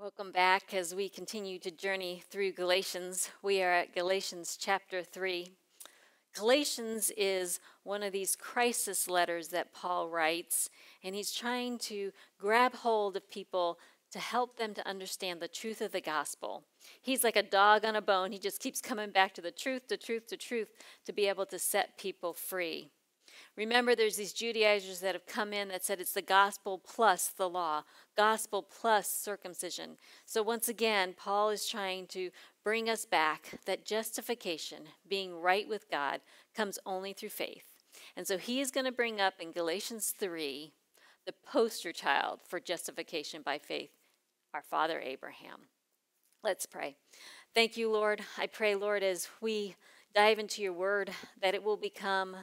Welcome back as we continue to journey through Galatians. We are at Galatians chapter 3. Galatians is one of these crisis letters that Paul writes, and he's trying to grab hold of people to help them to understand the truth of the gospel. He's like a dog on a bone. He just keeps coming back to the truth, the truth, the truth to be able to set people free. Remember, there's these Judaizers that have come in that said it's the gospel plus the law, gospel plus circumcision. So, once again, Paul is trying to bring us back that justification, being right with God, comes only through faith. And so, he is going to bring up in Galatians 3 the poster child for justification by faith, our father Abraham. Let's pray. Thank you, Lord. I pray, Lord, as we dive into your word, that it will become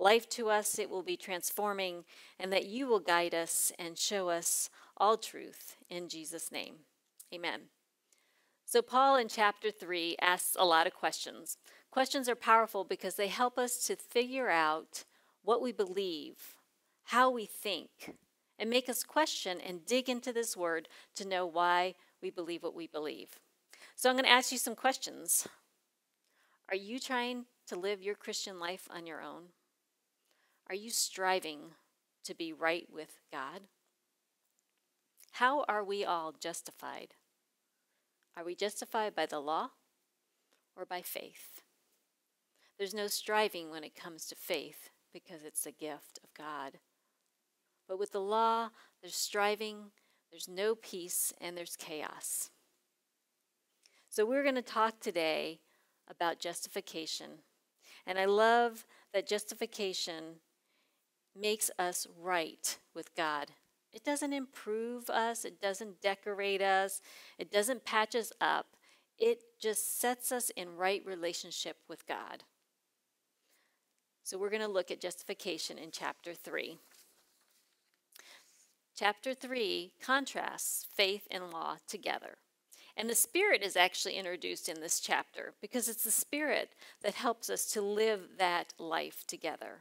life to us, it will be transforming, and that you will guide us and show us all truth in Jesus' name. Amen. So, Paul in chapter 3 asks a lot of questions. Questions are powerful because they help us to figure out what we believe, how we think, and make us question and dig into this word to know why we believe what we believe. So, I'm going to ask you some questions. Are you trying to live your Christian life on your own? Are you striving to be right with God? How are we all justified? Are we justified by the law or by faith? There's no striving when it comes to faith because it's a gift of God. But with the law, there's striving, there's no peace, and there's chaos. So we're going to talk today about justification. And I love that justification makes us right with God. It doesn't improve us, it doesn't decorate us, it doesn't patch us up. It just sets us in right relationship with God. So we're going to look at justification in chapter 3. Chapter 3 contrasts faith and law together. And the Spirit is actually introduced in this chapter because it's the Spirit that helps us to live that life together.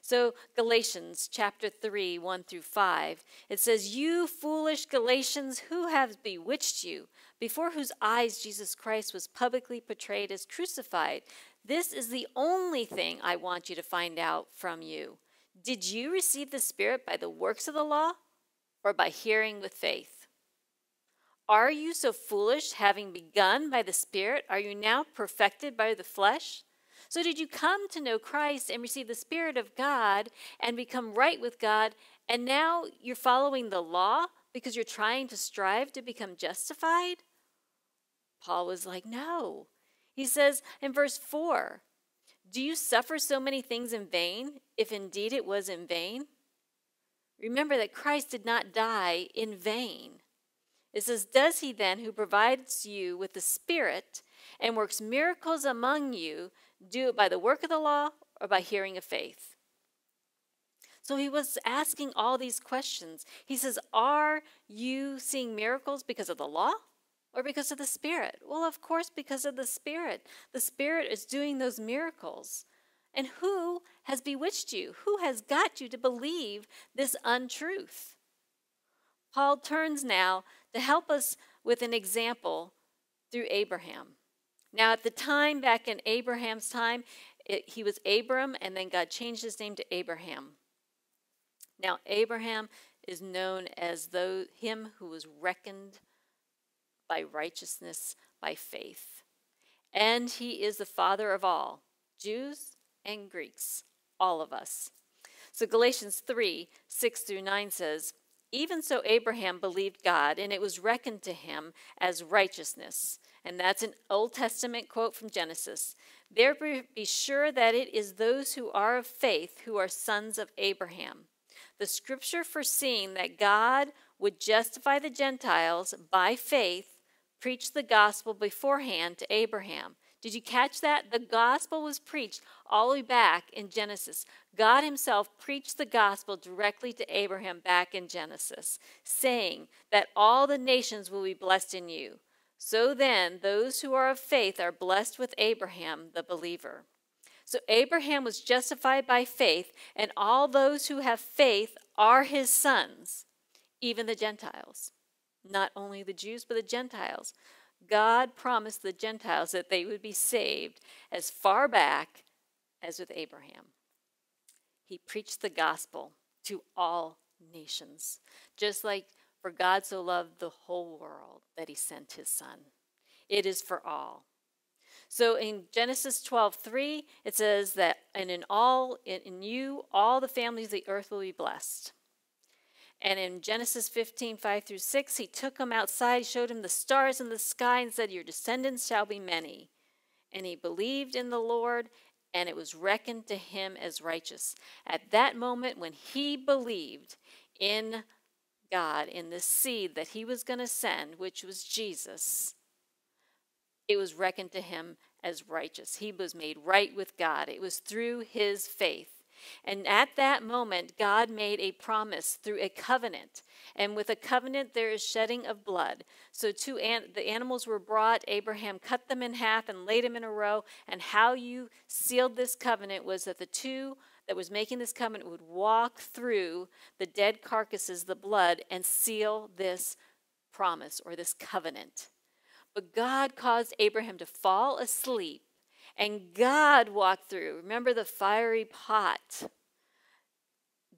So, Galatians chapter 3, 1 through 5, it says, You foolish Galatians, who have bewitched you, before whose eyes Jesus Christ was publicly portrayed as crucified? This is the only thing I want you to find out from you. Did you receive the Spirit by the works of the law or by hearing with faith? Are you so foolish, having begun by the Spirit? Are you now perfected by the flesh? So, did you come to know Christ and receive the Spirit of God and become right with God? And now you're following the law because you're trying to strive to become justified? Paul was like, No. He says in verse 4 Do you suffer so many things in vain, if indeed it was in vain? Remember that Christ did not die in vain. It says, Does he then, who provides you with the Spirit and works miracles among you, do it by the work of the law or by hearing of faith? So he was asking all these questions. He says, Are you seeing miracles because of the law or because of the Spirit? Well, of course, because of the Spirit. The Spirit is doing those miracles. And who has bewitched you? Who has got you to believe this untruth? Paul turns now to help us with an example through Abraham. Now, at the time, back in Abraham's time, it, he was Abram, and then God changed his name to Abraham. Now, Abraham is known as though, him who was reckoned by righteousness by faith. And he is the father of all, Jews and Greeks, all of us. So Galatians 3 6 through 9 says, Even so, Abraham believed God, and it was reckoned to him as righteousness. And that's an Old Testament quote from Genesis. Therefore, be sure that it is those who are of faith who are sons of Abraham. The scripture foreseeing that God would justify the Gentiles by faith preached the gospel beforehand to Abraham. Did you catch that? The gospel was preached all the way back in Genesis. God Himself preached the gospel directly to Abraham back in Genesis, saying that all the nations will be blessed in you. So then, those who are of faith are blessed with Abraham, the believer. So Abraham was justified by faith, and all those who have faith are his sons, even the Gentiles. not only the Jews, but the Gentiles. God promised the Gentiles that they would be saved as far back as with Abraham. He preached the gospel to all nations, just like for God so loved the whole world that he sent his son. It is for all. So in Genesis 12:3 it says that and in all in, in you all the families of the earth will be blessed. And in Genesis 15, 5 through 6, he took him outside, showed him the stars in the sky, and said, Your descendants shall be many. And he believed in the Lord, and it was reckoned to him as righteous. At that moment, when he believed in God, in the seed that he was going to send, which was Jesus, it was reckoned to him as righteous. He was made right with God. It was through his faith. And at that moment, God made a promise through a covenant. And with a covenant, there is shedding of blood. So two an- the animals were brought. Abraham cut them in half and laid them in a row. And how you sealed this covenant was that the two that was making this covenant would walk through the dead carcasses, the blood, and seal this promise or this covenant. But God caused Abraham to fall asleep and God walked through. Remember the fiery pot?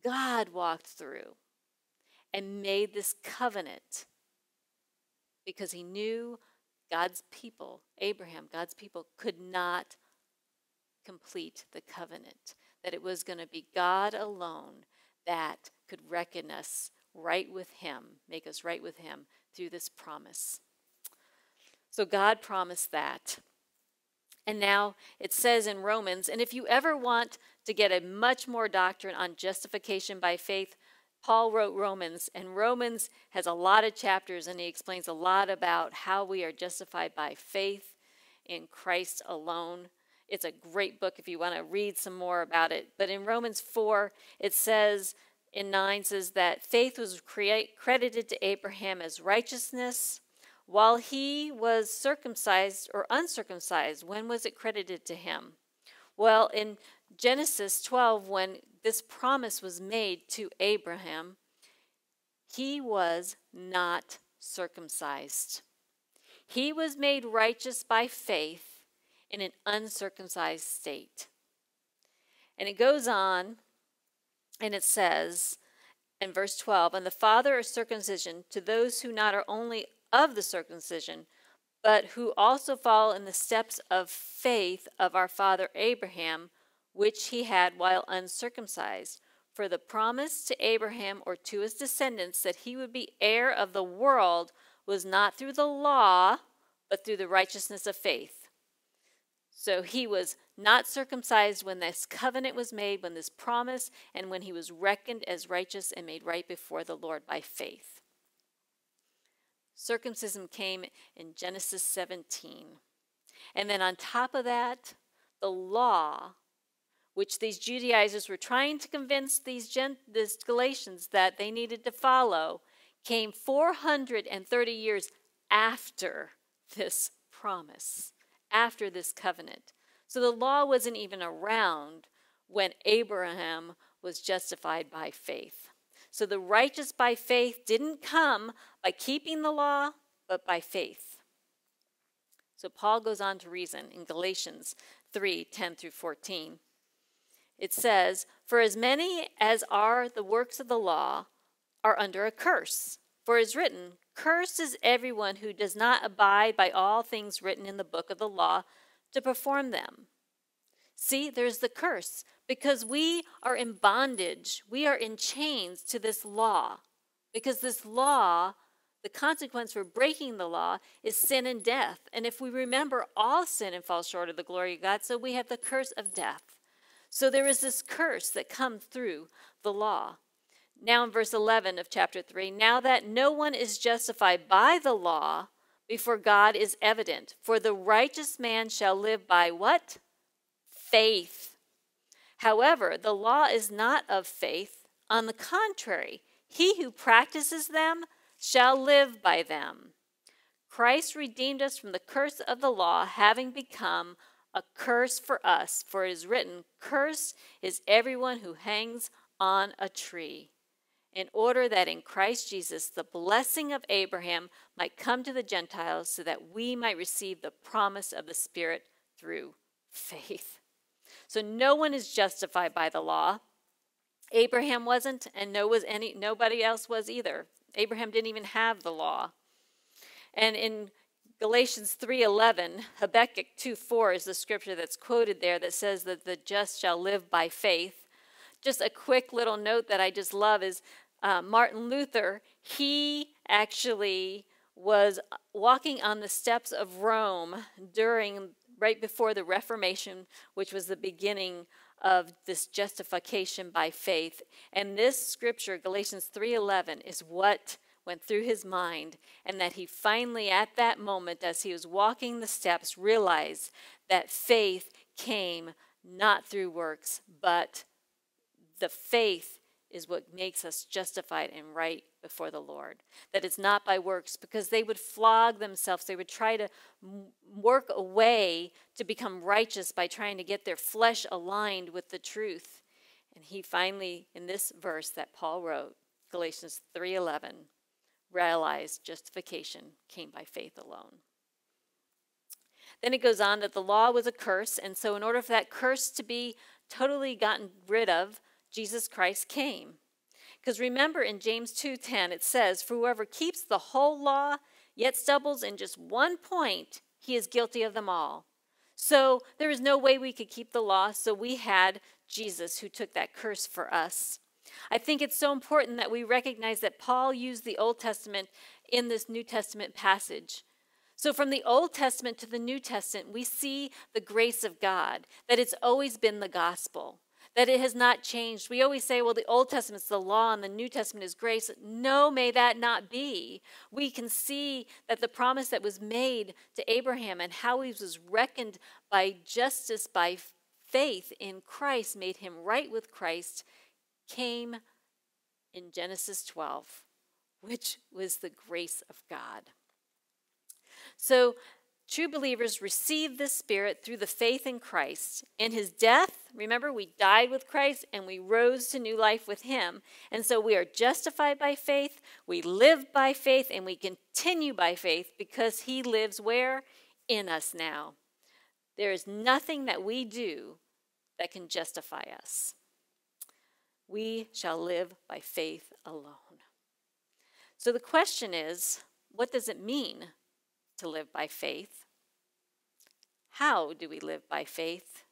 God walked through and made this covenant because he knew God's people, Abraham, God's people, could not complete the covenant. That it was going to be God alone that could reckon us right with him, make us right with him through this promise. So God promised that. And now it says in Romans, and if you ever want to get a much more doctrine on justification by faith, Paul wrote Romans, and Romans has a lot of chapters, and he explains a lot about how we are justified by faith in Christ alone. It's a great book if you want to read some more about it. But in Romans 4, it says, in 9 says that faith was create, credited to Abraham as righteousness while he was circumcised or uncircumcised, when was it credited to him? Well, in Genesis 12, when this promise was made to Abraham, he was not circumcised. He was made righteous by faith in an uncircumcised state. And it goes on and it says in verse 12, and the father of circumcision to those who not are only of the circumcision, but who also follow in the steps of faith of our father Abraham, which he had while uncircumcised. For the promise to Abraham or to his descendants that he would be heir of the world was not through the law, but through the righteousness of faith. So he was not circumcised when this covenant was made, when this promise, and when he was reckoned as righteous and made right before the Lord by faith. Circumcision came in Genesis 17. And then on top of that, the law, which these Judaizers were trying to convince these, Gen- these Galatians that they needed to follow, came 430 years after this promise, after this covenant. So the law wasn't even around when Abraham was justified by faith. So the righteous by faith didn't come by keeping the law, but by faith. So Paul goes on to reason in Galatians 3 10 through 14. It says, For as many as are the works of the law are under a curse. For it is written, Cursed is everyone who does not abide by all things written in the book of the law to perform them. See, there's the curse because we are in bondage. We are in chains to this law because this law, the consequence for breaking the law is sin and death. And if we remember, all sin and fall short of the glory of God, so we have the curse of death. So there is this curse that comes through the law. Now, in verse 11 of chapter 3, now that no one is justified by the law before God is evident, for the righteous man shall live by what? Faith. However, the law is not of faith. On the contrary, he who practices them shall live by them. Christ redeemed us from the curse of the law, having become a curse for us. For it is written, Cursed is everyone who hangs on a tree. in order that in Christ Jesus the blessing of Abraham might come to the Gentiles so that we might receive the promise of the Spirit through faith. So no one is justified by the law. Abraham wasn't, and no was any nobody else was either. Abraham didn't even have the law. And in Galatians 3:11, Habakkuk 2:4 is the scripture that's quoted there that says that the just shall live by faith. Just a quick little note that I just love is uh, Martin Luther. He actually was walking on the steps of Rome during right before the Reformation, which was the beginning of this justification by faith. And this scripture, Galatians 3:11, is what went through his mind and that he finally at that moment as he was walking the steps realized that faith came not through works, but the faith is what makes us justified and right before the Lord. That it's not by works, because they would flog themselves. They would try to work a way to become righteous by trying to get their flesh aligned with the truth. And he finally, in this verse that Paul wrote, Galatians 3:11, realized justification came by faith alone. Then it goes on that the law was a curse, and so in order for that curse to be totally gotten rid of, Jesus Christ came. Because remember in James 2:10 it says, "For whoever keeps the whole law yet stumbles in just one point, he is guilty of them all." So there is no way we could keep the law, so we had Jesus who took that curse for us. I think it's so important that we recognize that Paul used the Old Testament in this New Testament passage. So, from the Old Testament to the New Testament, we see the grace of God, that it's always been the gospel that it has not changed. We always say, well, the Old Testament is the law and the New Testament is grace. No, may that not be. We can see that the promise that was made to Abraham and how he was reckoned by justice by faith in Christ, made him right with Christ, came in Genesis 12, which was the grace of God. So True believers receive this Spirit through the faith in Christ. In his death, remember, we died with Christ and we rose to new life with him. And so we are justified by faith, we live by faith, and we continue by faith because he lives where? In us now. There is nothing that we do that can justify us. We shall live by faith alone. So the question is what does it mean to live by faith? How do we live by faith?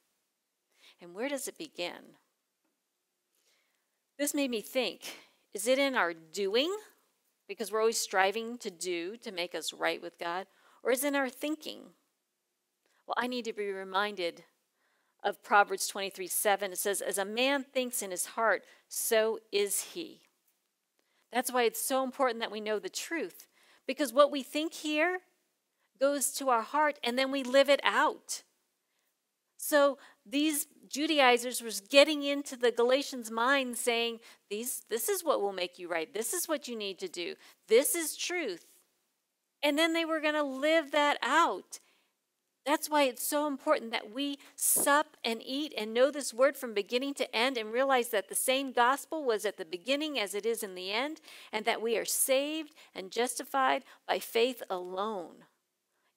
And where does it begin? This made me think is it in our doing, because we're always striving to do to make us right with God, or is it in our thinking? Well, I need to be reminded of Proverbs 23 7. It says, As a man thinks in his heart, so is he. That's why it's so important that we know the truth, because what we think here goes to our heart and then we live it out. So these Judaizers was getting into the Galatians' mind saying, these, This is what will make you right. This is what you need to do. This is truth. And then they were going to live that out. That's why it's so important that we sup and eat and know this word from beginning to end and realize that the same gospel was at the beginning as it is in the end, and that we are saved and justified by faith alone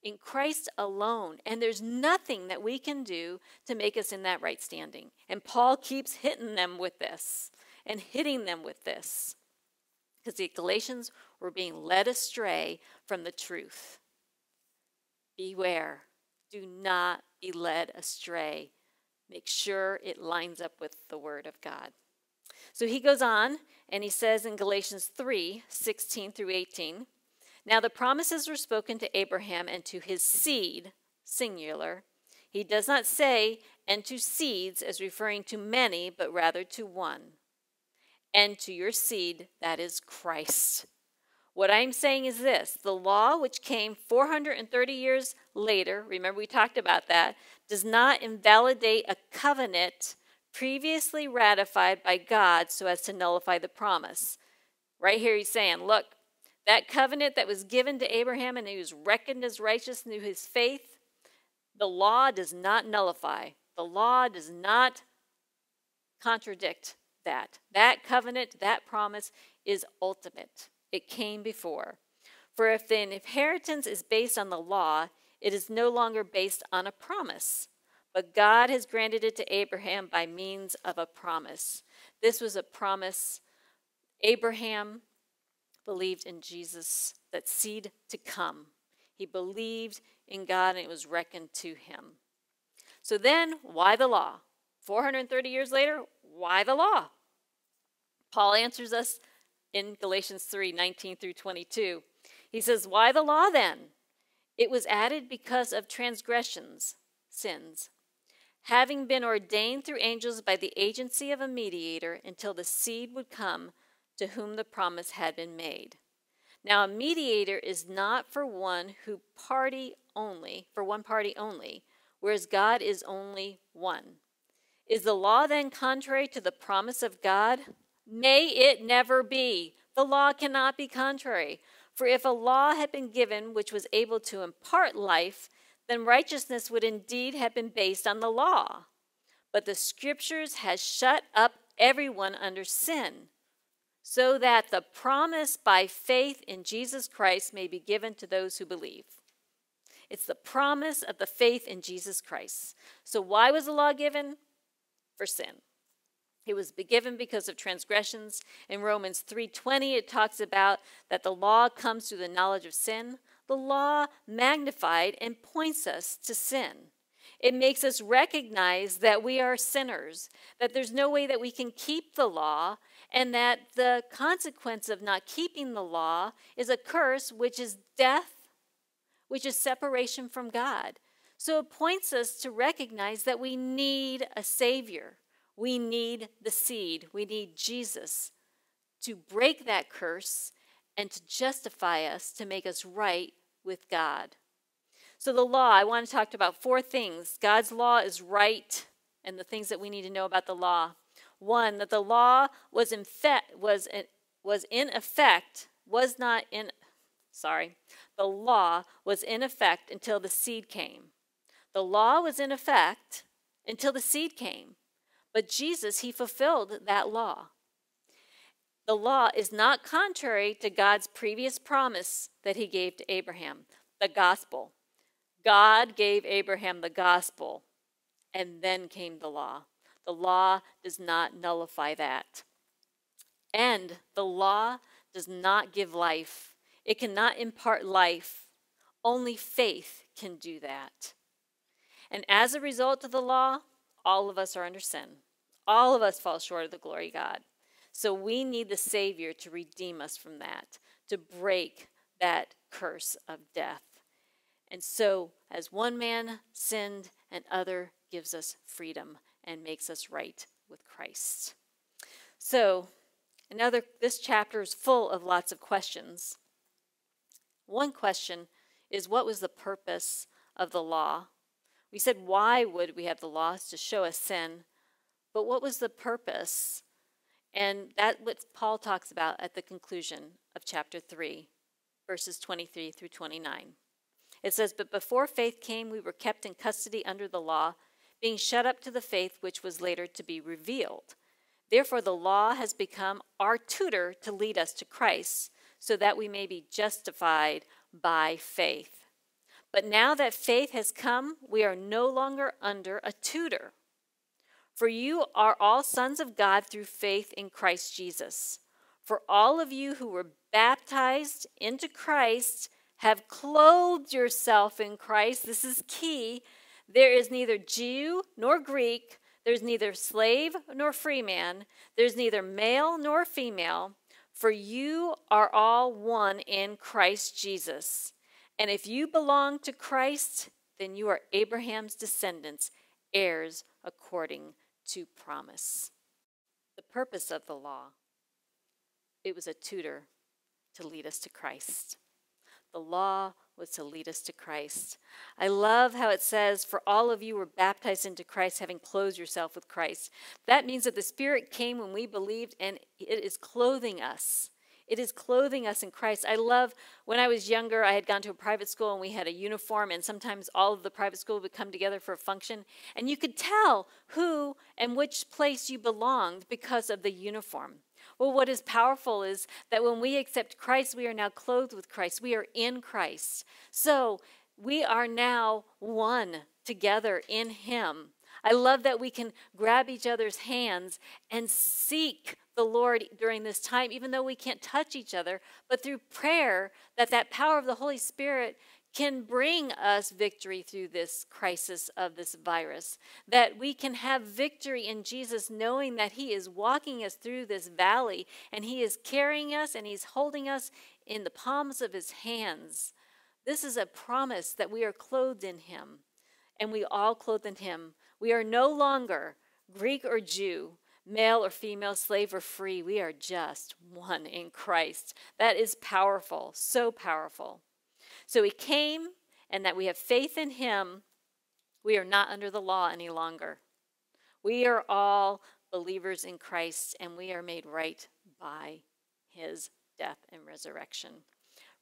in Christ alone. And there's nothing that we can do to make us in that right standing. And Paul keeps hitting them with this and hitting them with this because the Galatians were being led astray from the truth. Beware. Do not be led astray. Make sure it lines up with the Word of God. So he goes on and he says in Galatians 3 16 through 18, now the promises were spoken to Abraham and to his seed, singular. He does not say, and to seeds as referring to many, but rather to one. And to your seed, that is Christ. What I'm saying is this the law, which came 430 years later, remember we talked about that, does not invalidate a covenant previously ratified by God so as to nullify the promise. Right here, he's saying, look, that covenant that was given to Abraham and he was reckoned as righteous through his faith, the law does not nullify. The law does not contradict that. That covenant, that promise is ultimate, it came before. For if the inheritance is based on the law, it is no longer based on a promise, but God has granted it to Abraham by means of a promise. This was a promise. Abraham believed in Jesus, that seed to come. He believed in God and it was reckoned to him. So then, why the law? 430 years later, why the law? Paul answers us in Galatians 3 19 through 22. He says, Why the law then? It was added because of transgressions, sins, having been ordained through angels by the agency of a mediator until the seed would come to whom the promise had been made. Now, a mediator is not for one who party only, for one party only, whereas God is only one. Is the law then contrary to the promise of God? May it never be. The law cannot be contrary. For if a law had been given which was able to impart life, then righteousness would indeed have been based on the law. But the scriptures has shut up everyone under sin, so that the promise by faith in Jesus Christ may be given to those who believe. It's the promise of the faith in Jesus Christ. So why was the law given? For sin. It was given because of transgressions. In Romans 3:20 it talks about that the law comes through the knowledge of sin. The law magnified and points us to sin. It makes us recognize that we are sinners, that there's no way that we can keep the law, and that the consequence of not keeping the law is a curse, which is death, which is separation from God. So it points us to recognize that we need a Savior. We need the seed. We need Jesus to break that curse and to justify us, to make us right with God. So, the law, I want to talk about four things. God's law is right, and the things that we need to know about the law. One, that the law was in, fe- was in, was in effect, was not in, sorry, the law was in effect until the seed came. The law was in effect until the seed came. But Jesus, he fulfilled that law. The law is not contrary to God's previous promise that he gave to Abraham, the gospel. God gave Abraham the gospel, and then came the law. The law does not nullify that. And the law does not give life, it cannot impart life. Only faith can do that. And as a result of the law, all of us are under sin. All of us fall short of the glory of God. So we need the Savior to redeem us from that, to break that curse of death. And so, as one man sinned, and other gives us freedom and makes us right with Christ. So, another this chapter is full of lots of questions. One question is what was the purpose of the law? We said why would we have the laws to show us sin? But what was the purpose? And that what Paul talks about at the conclusion of chapter 3, verses 23 through 29. It says, But before faith came, we were kept in custody under the law, being shut up to the faith which was later to be revealed. Therefore, the law has become our tutor to lead us to Christ, so that we may be justified by faith. But now that faith has come, we are no longer under a tutor. For you are all sons of God through faith in Christ Jesus. For all of you who were baptized into Christ have clothed yourself in Christ. This is key. There is neither Jew nor Greek, there's neither slave nor free man, there's neither male nor female, for you are all one in Christ Jesus. And if you belong to Christ, then you are Abraham's descendants, heirs according to promise. The purpose of the law it was a tutor to lead us to Christ. The law was to lead us to Christ. I love how it says, For all of you were baptized into Christ, having clothed yourself with Christ. That means that the Spirit came when we believed, and it is clothing us. It is clothing us in Christ. I love when I was younger, I had gone to a private school and we had a uniform, and sometimes all of the private school would come together for a function, and you could tell who and which place you belonged because of the uniform. Well, what is powerful is that when we accept Christ, we are now clothed with Christ. We are in Christ. So we are now one together in Him. I love that we can grab each other's hands and seek the Lord during this time, even though we can't touch each other, but through prayer, that that power of the Holy Spirit can bring us victory through this crisis of this virus. That we can have victory in Jesus, knowing that He is walking us through this valley and He is carrying us and He's holding us in the palms of His hands. This is a promise that we are clothed in Him and we all clothed in Him. We are no longer Greek or Jew, male or female, slave or free. We are just one in Christ. That is powerful, so powerful. So he came, and that we have faith in him. We are not under the law any longer. We are all believers in Christ, and we are made right by his death and resurrection.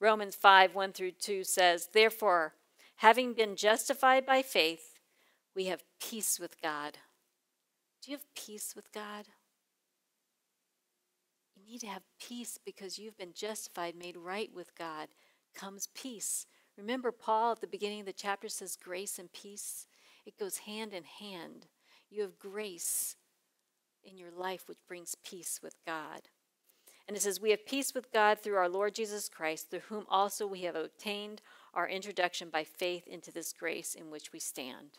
Romans 5 1 through 2 says, Therefore, having been justified by faith, we have peace with God. Do you have peace with God? You need to have peace because you've been justified, made right with God comes peace. Remember, Paul at the beginning of the chapter says grace and peace. It goes hand in hand. You have grace in your life, which brings peace with God. And it says, We have peace with God through our Lord Jesus Christ, through whom also we have obtained our introduction by faith into this grace in which we stand.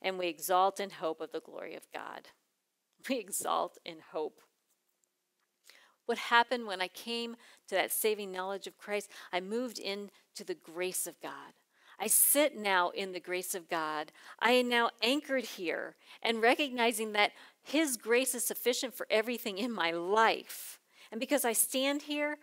And we exalt in hope of the glory of God. We exalt in hope. What happened when I came to that saving knowledge of Christ? I moved into the grace of God. I sit now in the grace of God. I am now anchored here and recognizing that His grace is sufficient for everything in my life. And because I stand here,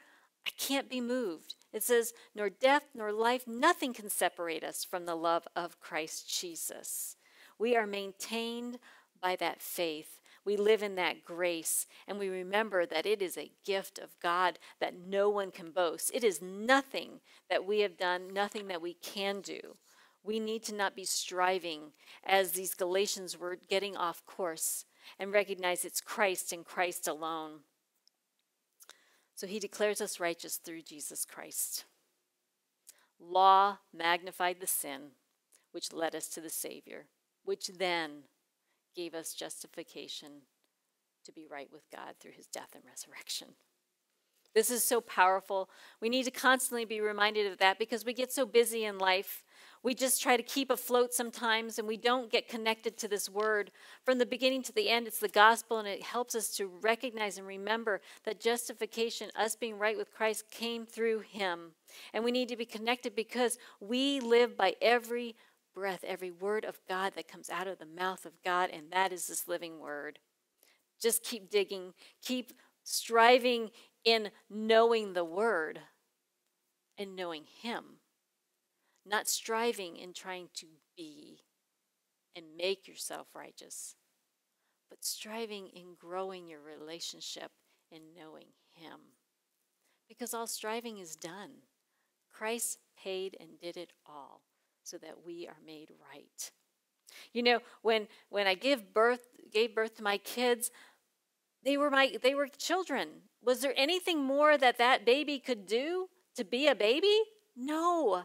I can't be moved. It says, nor death nor life, nothing can separate us from the love of Christ Jesus. We are maintained by that faith we live in that grace and we remember that it is a gift of God that no one can boast. It is nothing that we have done, nothing that we can do. We need to not be striving as these Galatians were getting off course and recognize it's Christ and Christ alone. So he declares us righteous through Jesus Christ. Law magnified the sin which led us to the Savior, which then gave us justification to be right with God through his death and resurrection. This is so powerful. We need to constantly be reminded of that because we get so busy in life. We just try to keep afloat sometimes and we don't get connected to this word. From the beginning to the end, it's the gospel and it helps us to recognize and remember that justification, us being right with Christ, came through him. And we need to be connected because we live by every breath, every word of God that comes out of the mouth of God, and that is this living word. Just keep digging, keep striving in knowing the word and knowing Him, not striving in trying to be and make yourself righteous, but striving in growing your relationship and knowing Him. Because all striving is done. Christ paid and did it all so that we are made right. You know, when when I give birth gave birth to my kids, they were my they were children. Was there anything more that that baby could do to be a baby? No.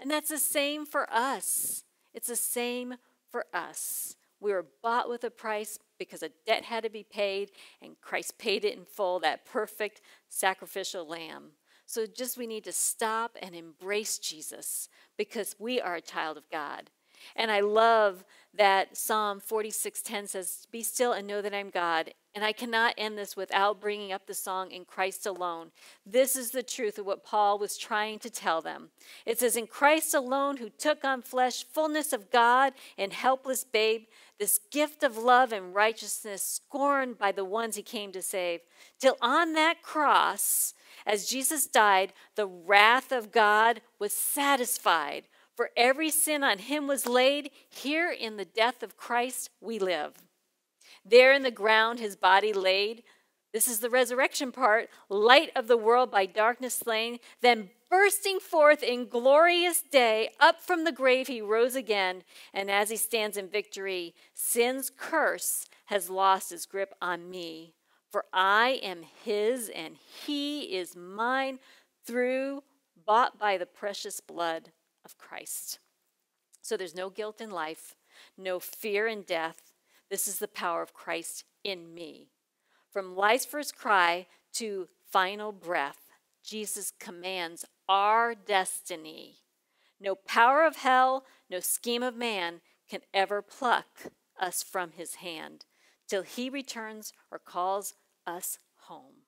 And that's the same for us. It's the same for us. We were bought with a price because a debt had to be paid, and Christ paid it in full, that perfect sacrificial lamb. So just we need to stop and embrace Jesus because we are a child of God. And I love that Psalm 46:10 says, "Be still and know that I'm God." And I cannot end this without bringing up the song in Christ alone. This is the truth of what Paul was trying to tell them. It says, "In Christ alone who took on flesh, fullness of God and helpless babe, this gift of love and righteousness scorned by the ones he came to save, till on that cross as Jesus died, the wrath of God was satisfied. For every sin on him was laid. Here in the death of Christ we live. There in the ground his body laid. This is the resurrection part. Light of the world by darkness slain. Then bursting forth in glorious day, up from the grave he rose again. And as he stands in victory, sin's curse has lost his grip on me. For I am his and he is mine through, bought by the precious blood of Christ. So there's no guilt in life, no fear in death. This is the power of Christ in me. From life's first cry to final breath, Jesus commands our destiny. No power of hell, no scheme of man can ever pluck us from his hand till he returns or calls us home.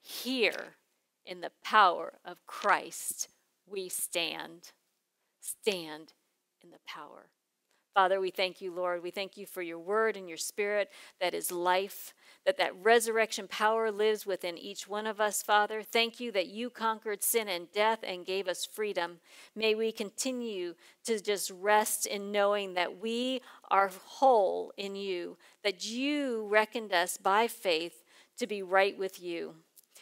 Here, in the power of Christ, we stand. Stand in the power. Father, we thank you, Lord. We thank you for your word and your spirit that is life, that that resurrection power lives within each one of us, Father. Thank you that you conquered sin and death and gave us freedom. May we continue to just rest in knowing that we are whole in you, that you reckoned us by faith to be right with you.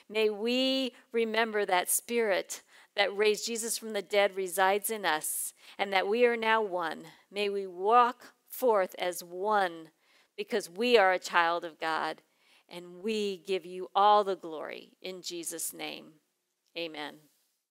May we remember that spirit that raised Jesus from the dead resides in us, and that we are now one. May we walk forth as one because we are a child of God and we give you all the glory in Jesus' name. Amen.